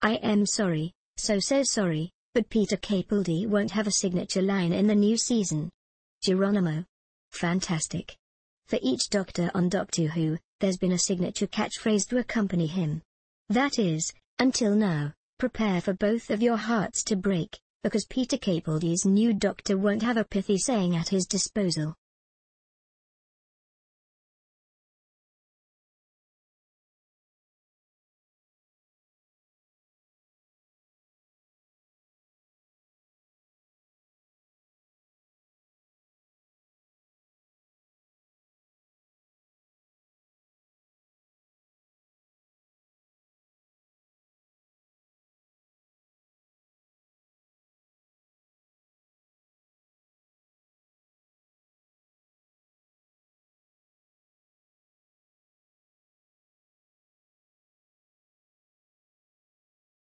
I am sorry, so so sorry, but Peter Capaldi won't have a signature line in the new season. Geronimo. Fantastic. For each Doctor on Doctor Who, there's been a signature catchphrase to accompany him. That is, until now, prepare for both of your hearts to break, because Peter Capaldi's new Doctor won't have a pithy saying at his disposal.